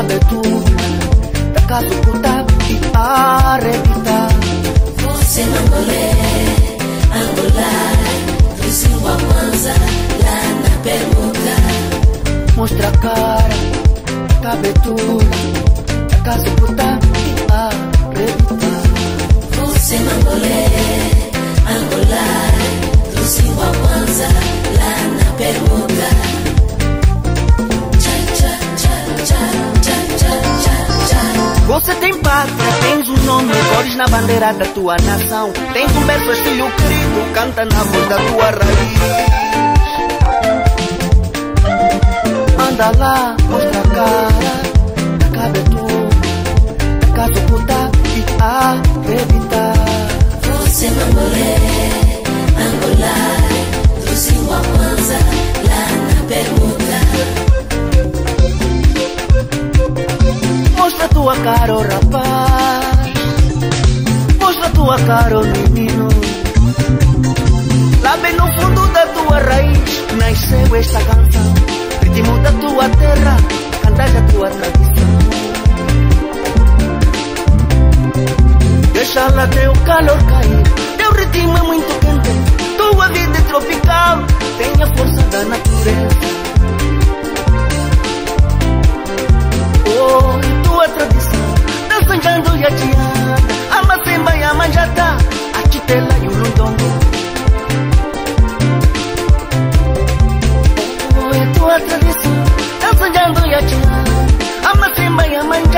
sabe tudo Pra ocultar e arrebitar Você não golê, angular Vizinho a manza, lá na pergunta. Mostra a cara, cabe na bandeira da tua nação. Tens um verso, filho querido, canta na voz da tua raiz. Anda lá, mostra a cara, da cabetura, da casa oculta e arrebita. Você mangolé, angolar, Brasil a Kwanza, lá na pergunta. Mostra tua cara, oh rapaz. Tua cara, oh menino. Lá bem no fundo da tua raiz nasceu esta canção. Ritmo da tua terra, cantar da tua tradição. Deixa lá teu calor cair. Teu ritmo é muito quente. Tua vida é tropical. Tem a força da natureza.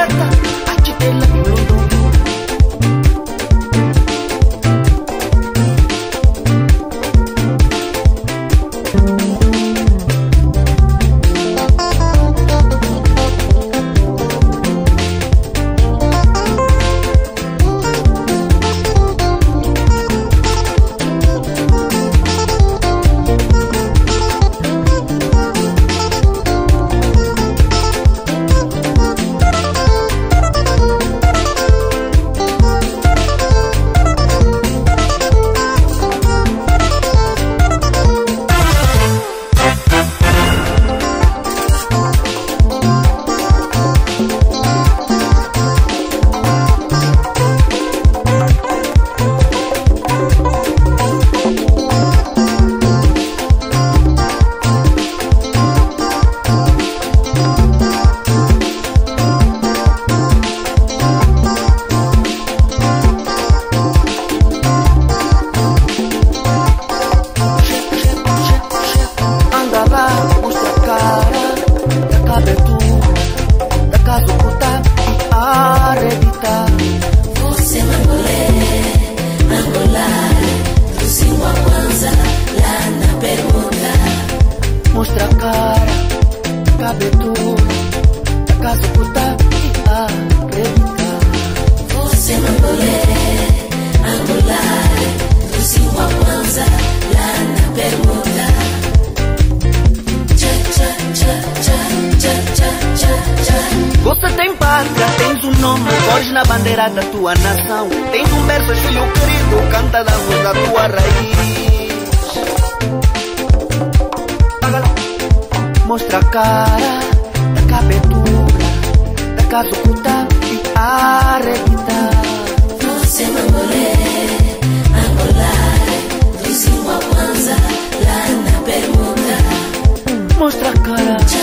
E Mostra a cara Da cabetura Da casa oculta e arrebita Você mangolé, angolar, Brasil a Kwanza, lá na pergunta. Tcha, tcha. Você tem pátria, tens um nome, cores na bandeira da tua nação. Tens um verso, filho querido, canta da voz da tua raiz. da cara, da cabetura, da casucuta e arreguita. Você mangolê, angolare, do uma panza lá na pergunta. Mostra a cara.